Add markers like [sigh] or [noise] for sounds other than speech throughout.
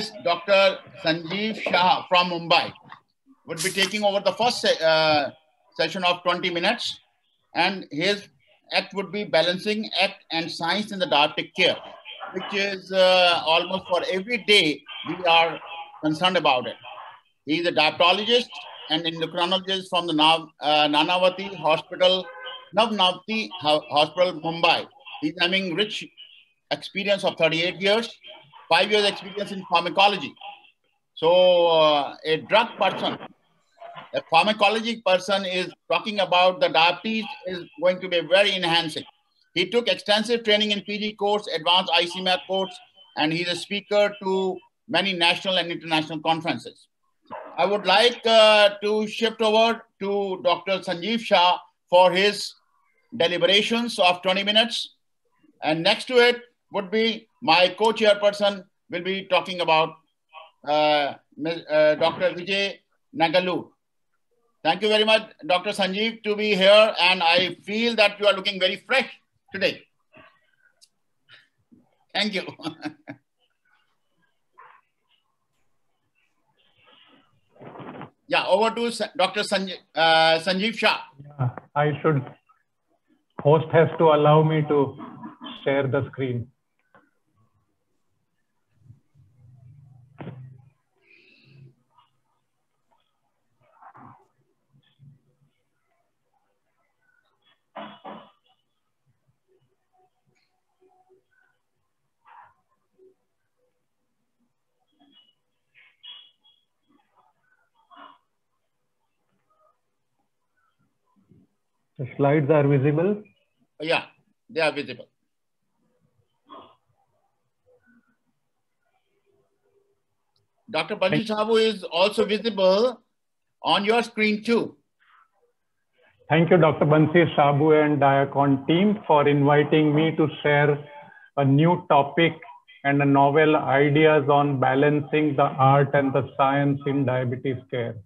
specialist, Dr. Sanjiv Shah from Mumbai, would be taking over the first se uh, session of 20 minutes. And his act would be balancing act and science in the diabetic care, which is uh, almost for every day we are concerned about it. He is a diabetologist and endocrinologist from the Nav, uh, Nanavati Hospital, Navnavati Hospital, Mumbai. He's having rich experience of 38 years, five years experience in pharmacology. So uh, a drug person, a pharmacology person is talking about the diabetes is going to be very enhancing. He took extensive training in PG course, advanced ICMAT course, and he's a speaker to many national and international conferences. I would like uh, to shift over to Dr. Sanjiv Shah for his deliberations of 20 minutes. And next to it would be my co-chairperson will be talking about uh, uh, Dr. Vijay Nagalu. Thank you very much, Dr. Sanjiv, to be here. And I feel that you are looking very fresh today. Thank you. [laughs] yeah, over to Dr. Sanjiv, uh, Sanjiv Shah. Yeah, I should, host has to allow me to share the screen. The slides are visible? Yeah, they are visible. Dr. Banshi Saboo is also visible on your screen too. Thank you, Dr. Banshi Saboo and Diacon team for inviting me to share a new topic and a novel ideas on balancing the art and the science in diabetes care.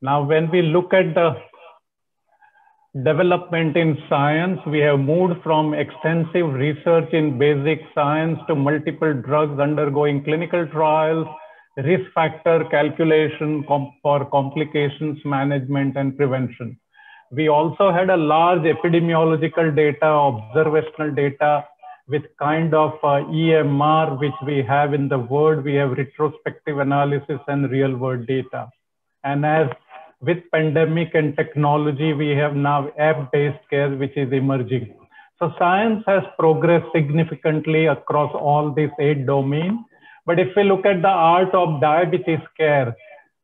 Now, when we look at the development in science, we have moved from extensive research in basic science to multiple drugs undergoing clinical trials, risk factor calculation for complications management and prevention. We also had a large epidemiological data, observational data with kind of uh, EMR, which we have in the world. We have retrospective analysis and real world data. And as with pandemic and technology, we have now app-based care, which is emerging. So science has progressed significantly across all these eight domains. But if we look at the art of diabetes care,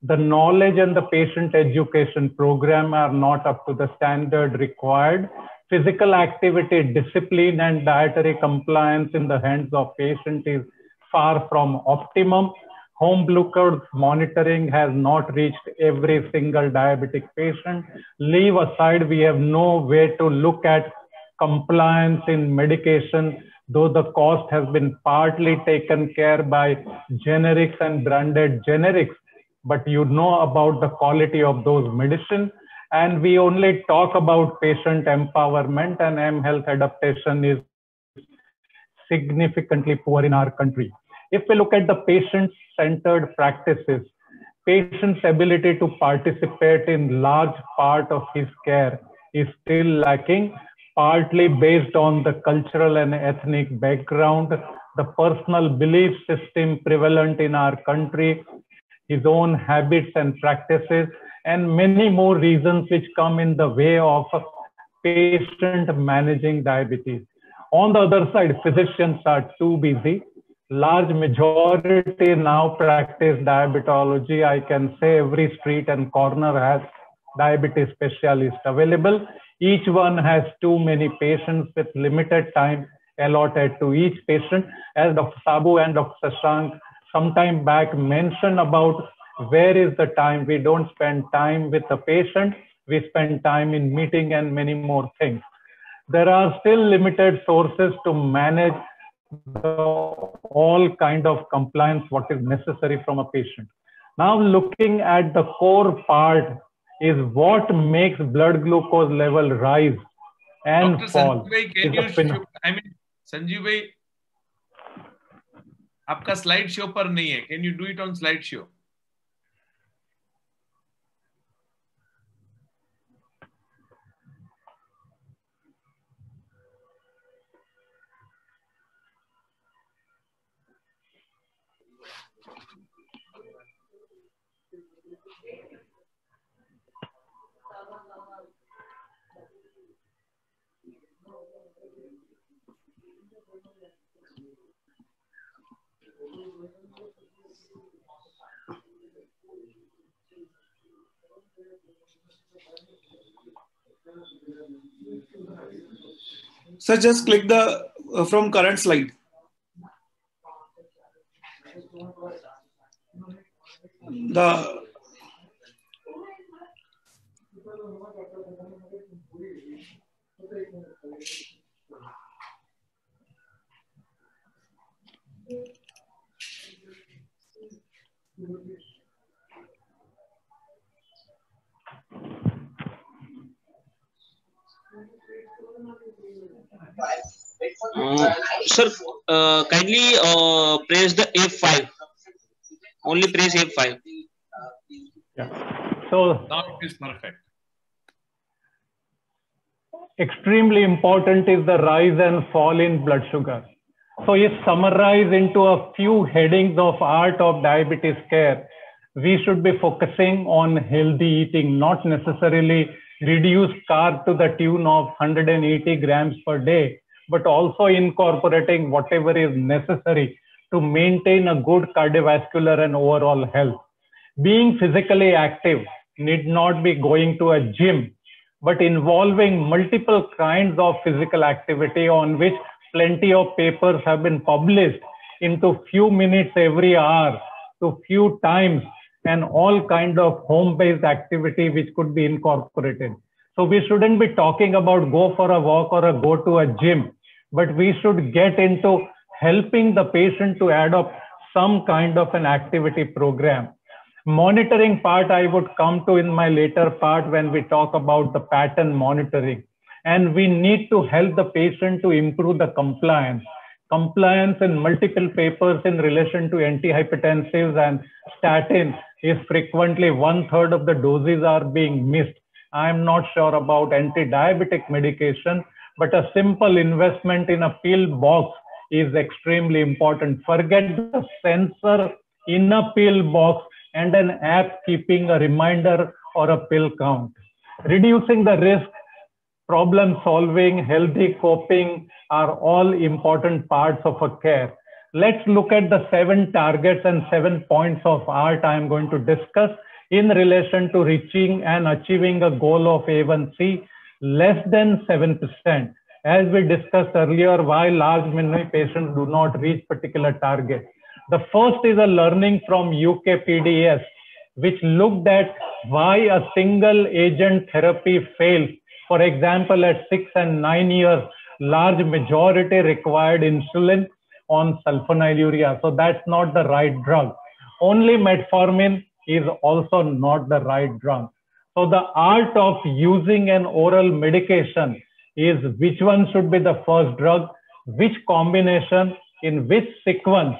the knowledge and the patient education program are not up to the standard required. Physical activity, discipline, and dietary compliance in the hands of patient is far from optimum home glucose monitoring has not reached every single diabetic patient. Leave aside, we have no way to look at compliance in medication, though the cost has been partly taken care by generics and branded generics. But you know about the quality of those medicine. And we only talk about patient empowerment and M health adaptation is significantly poor in our country. If we look at the patient-centered practices, patient's ability to participate in large part of his care is still lacking, partly based on the cultural and ethnic background, the personal belief system prevalent in our country, his own habits and practices, and many more reasons which come in the way of a patient managing diabetes. On the other side, physicians are too busy large majority now practice diabetology. I can say every street and corner has diabetes specialist available. Each one has too many patients with limited time allotted to each patient. As Dr. Saboo and Dr. Shashank sometime back mentioned about where is the time. We don't spend time with the patient. We spend time in meeting and many more things. There are still limited sources to manage all kind of compliance what is necessary from a patient. Now looking at the core part is what makes blood glucose level rise and Dr. fall. Sanjiv, can you show, i mean sanjeev bhai slide show show पर नहीं है. Can you do it on slide So just click the uh, from current slide. The sir, uh, kindly uh, press the F5. Only press F5. Yeah. So now it is perfect. Extremely important is the rise and fall in blood sugar. So if summarized into a few headings of art of diabetes care, we should be focusing on healthy eating, not necessarily reduce carb to the tune of 180 grams per day, but also incorporating whatever is necessary to maintain a good cardiovascular and overall health. Being physically active need not be going to a gym, but involving multiple kinds of physical activity on which plenty of papers have been published into few minutes every hour to few times and all kind of home-based activity which could be incorporated. So we shouldn't be talking about go for a walk or a go to a gym, but we should get into helping the patient to adopt some kind of an activity program. Monitoring part I would come to in my later part when we talk about the pattern monitoring. And we need to help the patient to improve the compliance. Compliance in multiple papers in relation to antihypertensives and statin is frequently one third of the doses are being missed. I'm not sure about anti-diabetic medication, but a simple investment in a pill box is extremely important. Forget the sensor in a pill box and an app keeping a reminder or a pill count. Reducing the risk, problem solving, healthy coping are all important parts of a care. Let's look at the seven targets and seven points of art I'm going to discuss in relation to reaching and achieving a goal of A1C less than 7%. As we discussed earlier, why large many patients do not reach particular target. The first is a learning from UK PDS, which looked at why a single agent therapy fails. For example, at six and nine years, large majority required insulin on sulfonylurea. So that's not the right drug. Only metformin is also not the right drug. So the art of using an oral medication is which one should be the first drug, which combination, in which sequence,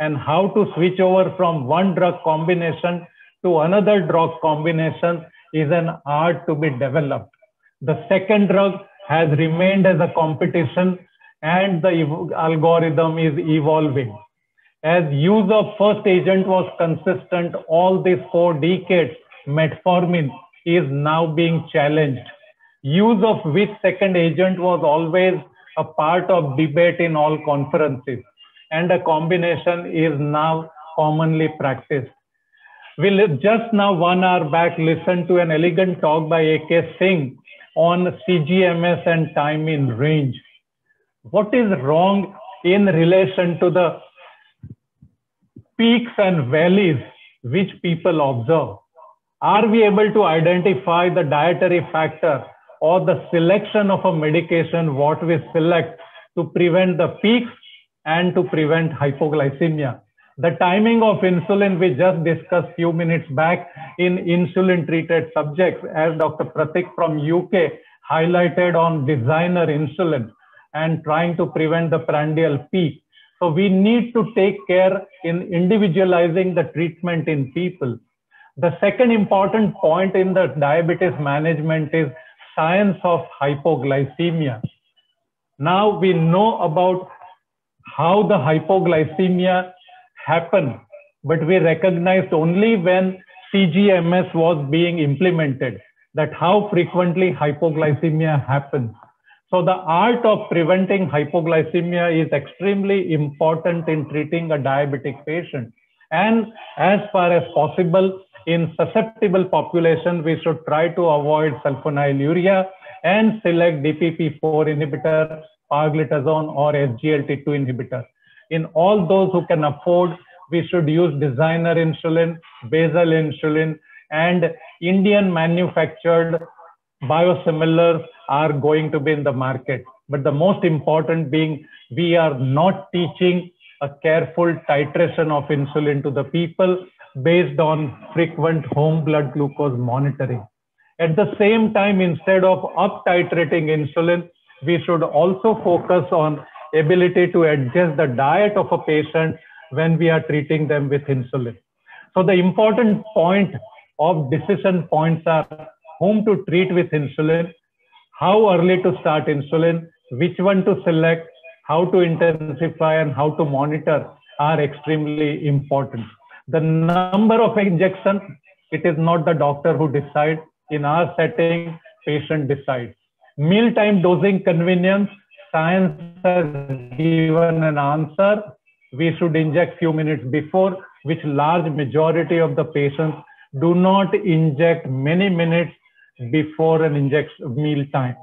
and how to switch over from one drug combination to another drug combination is an art to be developed. The second drug has remained as a competition and the algorithm is evolving. As use of first agent was consistent all these four decades, metformin is now being challenged. Use of which second agent was always a part of debate in all conferences and a combination is now commonly practiced. We just now one hour back listened to an elegant talk by A.K. Singh on CGMS and time in range. What is wrong in relation to the peaks and valleys which people observe? Are we able to identify the dietary factor or the selection of a medication, what we select to prevent the peaks and to prevent hypoglycemia? The timing of insulin we just discussed few minutes back in insulin treated subjects as Dr. Pratik from UK highlighted on designer insulin and trying to prevent the prandial peak. So we need to take care in individualizing the treatment in people. The second important point in the diabetes management is science of hypoglycemia. Now we know about how the hypoglycemia happen, but we recognized only when CGMS was being implemented that how frequently hypoglycemia happens. So the art of preventing hypoglycemia is extremely important in treating a diabetic patient. And as far as possible, in susceptible population, we should try to avoid sulfonylurea and select DPP-4 inhibitor, pioglitazone or SGLT2 inhibitor. In all those who can afford, we should use designer insulin, basal insulin, and Indian manufactured biosimilars are going to be in the market. But the most important being, we are not teaching a careful titration of insulin to the people based on frequent home blood glucose monitoring. At the same time, instead of up titrating insulin, we should also focus on ability to adjust the diet of a patient when we are treating them with insulin. So the important point of decision points are whom to treat with insulin, how early to start insulin, which one to select, how to intensify and how to monitor are extremely important. The number of injections, it is not the doctor who decides. In our setting, patient decides. Mealtime dosing convenience, science has given an answer. We should inject few minutes before, which large majority of the patients do not inject many minutes before an injection meal time.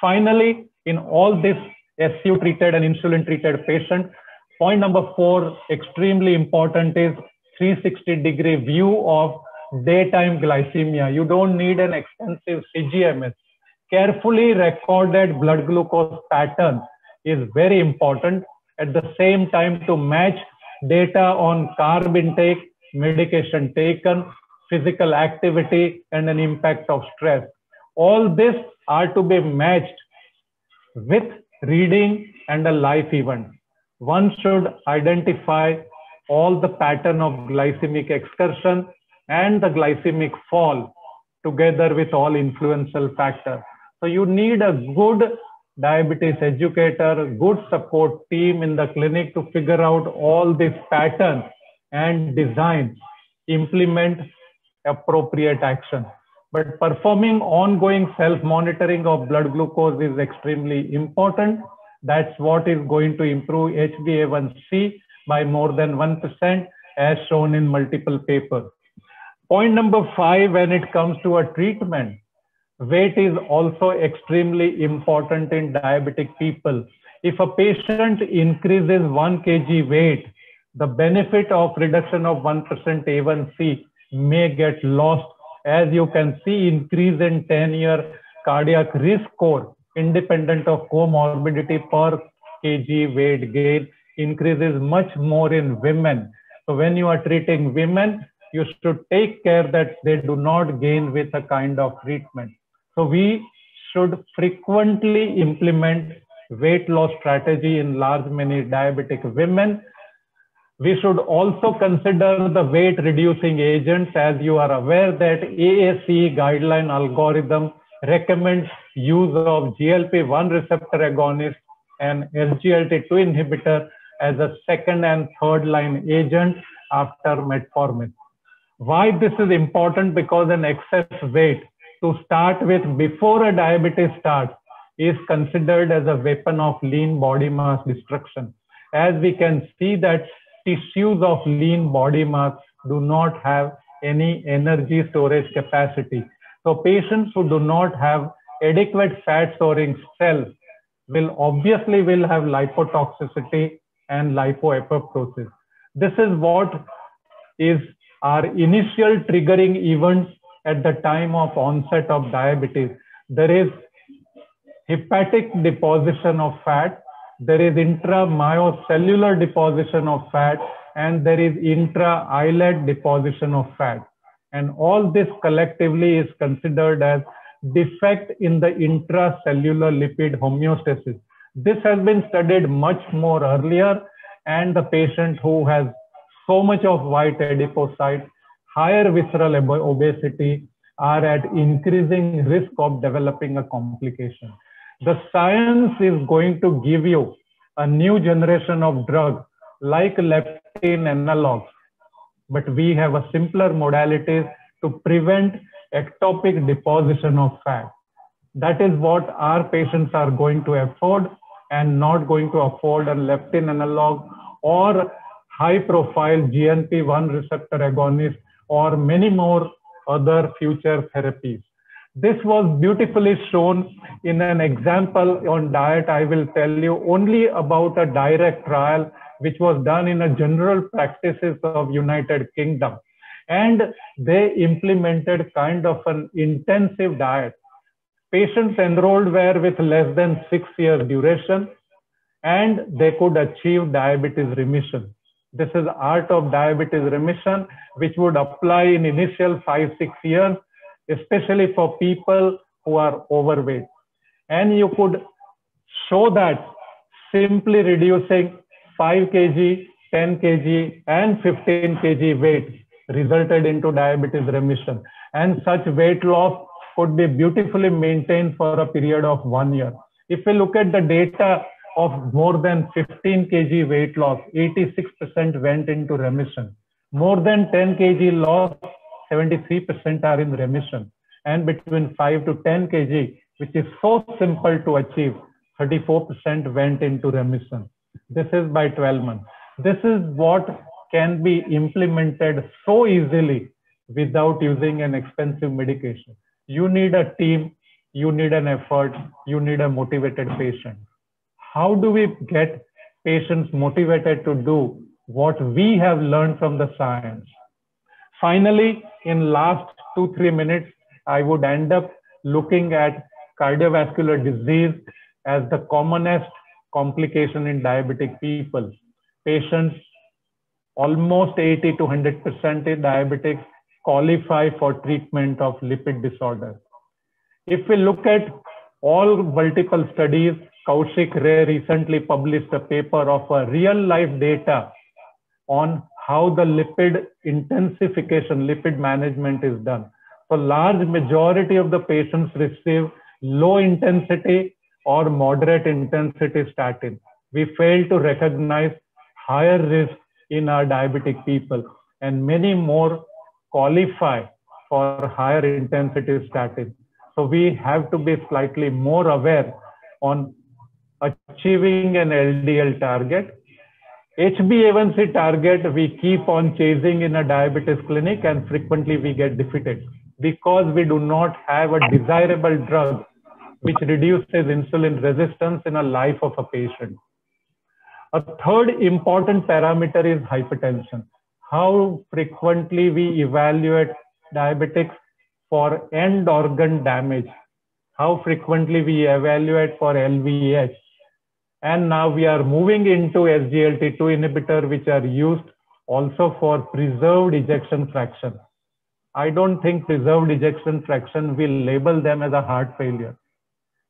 Finally, in all this SU treated and insulin treated patient, point number four, extremely important is 360 degree view of daytime glycemia. You don't need an extensive CGMS. Carefully recorded blood glucose pattern is very important. At the same time, to match data on carb intake, medication taken, physical activity, and an impact of stress. All this are to be matched with reading and a life event. One should identify all the pattern of glycemic excursion and the glycemic fall together with all influential factors. So you need a good diabetes educator, good support team in the clinic to figure out all these patterns and design, implement appropriate action. But performing ongoing self-monitoring of blood glucose is extremely important. That's what is going to improve HbA1c by more than 1% as shown in multiple papers. Point number five, when it comes to a treatment, weight is also extremely important in diabetic people. If a patient increases 1 kg weight, the benefit of reduction of 1% A1C may get lost. As you can see, increase in 10-year cardiac risk score independent of comorbidity per kg weight gain increases much more in women. So when you are treating women, you should take care that they do not gain with a kind of treatment. So we should frequently implement weight loss strategy in large many diabetic women. We should also consider the weight reducing agents as you are aware that AAC guideline algorithm recommends use of GLP-1 receptor agonist and SGLT2 inhibitor as a second and third line agent after metformin. Why this is important? Because an excess weight to start with before a diabetes starts is considered as a weapon of lean body mass destruction. As we can see that tissues of lean body mass do not have any energy storage capacity. So patients who do not have adequate fat storing cells will obviously will have lipotoxicity and lipoapoptosis. This is what is our initial triggering events at the time of onset of diabetes. There is hepatic deposition of fat, there is intramyocellular deposition of fat, and there is intra-islet deposition of fat. And all this collectively is considered as defect in the intracellular lipid homeostasis. This has been studied much more earlier and the patient who has so much of white adipocyte, higher visceral obesity are at increasing risk of developing a complication. The science is going to give you a new generation of drugs like leptin analogs, but we have a simpler modalities to prevent ectopic deposition of fat. That is what our patients are going to afford and not going to afford a leptin analog or high profile GLP1 receptor agonist or many more other future therapies. This was beautifully shown in an example on diet. I will tell you only about a direct trial which was done in a general practices of United Kingdom. And they implemented kind of an intensive diet Patients enrolled were with less than six years duration and they could achieve diabetes remission. This is art of diabetes remission, which would apply in initial five, six years, especially for people who are overweight. And you could show that simply reducing 5 kg, 10 kg, and 15 kg weight resulted into diabetes remission. And such weight loss could be beautifully maintained for a period of one year. If we look at the data of more than 15 kg weight loss, 86% went into remission. More than 10 kg loss, 73% are in remission. And between 5 to 10 kg, which is so simple to achieve, 34% went into remission. This is by 12 months. This is what can be implemented so easily without using an expensive medication you need a team, you need an effort, you need a motivated patient. How do we get patients motivated to do what we have learned from the science? Finally, in last two, three minutes, I would end up looking at cardiovascular disease as the commonest complication in diabetic people. Patients, almost 80 to 100% in diabetics qualify for treatment of lipid disorder. If we look at all multiple studies, Kausik Ray recently published a paper of a real life data on how the lipid intensification, lipid management is done. So large majority of the patients receive low intensity or moderate intensity statin. We fail to recognize higher risk in our diabetic people and many more qualify for higher intensity statin. So we have to be slightly more aware on achieving an LDL target. HbA1c target we keep on chasing in a diabetes clinic and frequently we get defeated because we do not have a desirable drug which reduces insulin resistance in a life of a patient. A third important parameter is hypertension how frequently we evaluate diabetics for end organ damage, how frequently we evaluate for LVH. And now we are moving into SGLT2 inhibitor, which are used also for preserved ejection fraction. I don't think preserved ejection fraction will label them as a heart failure,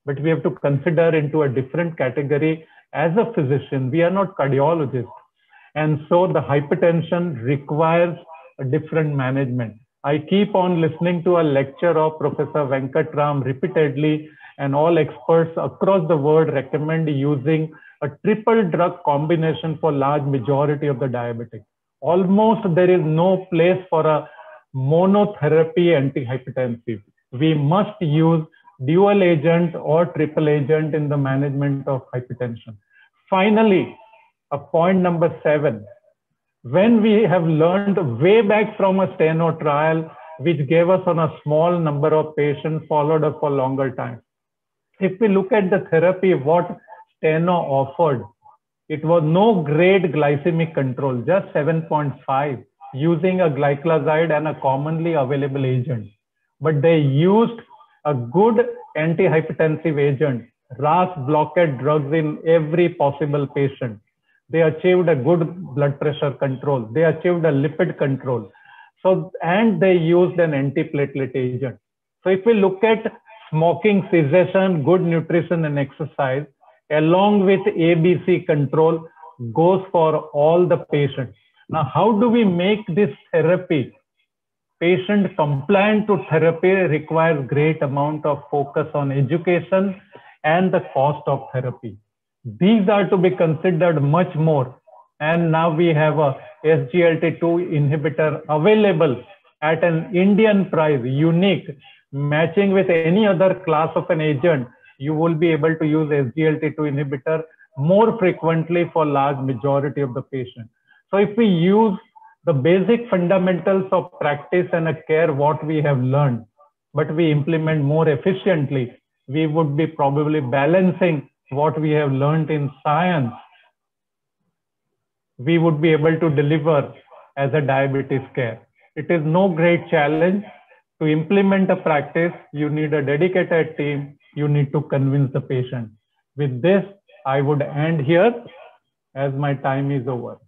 but we have to consider into a different category as a physician. We are not cardiologists. And so the hypertension requires a different management. I keep on listening to a lecture of Professor Venkatram repeatedly, and all experts across the world recommend using a triple drug combination for large majority of the diabetic. Almost there is no place for a monotherapy antihypertensive. We must use dual agent or triple agent in the management of hypertension. Finally, a point number seven. When we have learned way back from a steno trial, which gave us on a small number of patients followed up for longer time. If we look at the therapy, what steno offered, it was no great glycemic control, just 7.5 using a gliclazide and a commonly available agent. But they used a good antihypertensive agent, RAS blockade drugs in every possible patient. They achieved a good blood pressure control. They achieved a lipid control. So, and they used an antiplatelet agent. So if we look at smoking cessation, good nutrition and exercise, along with ABC control, goes for all the patients. Now, how do we make this therapy patient compliant to therapy requires great amount of focus on education and the cost of therapy. These are to be considered much more. And now we have a SGLT2 inhibitor available at an Indian price, unique, matching with any other class of an agent. You will be able to use SGLT2 inhibitor more frequently for large majority of the patients. So if we use the basic fundamentals of practice and a care, what we have learned, but we implement more efficiently, we would be probably balancing what we have learned in science. We would be able to deliver as a diabetes care. It is no great challenge to implement a practice. You need a dedicated team. You need to convince the patient. With this, I would end here as my time is over.